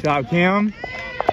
Stop, Cam.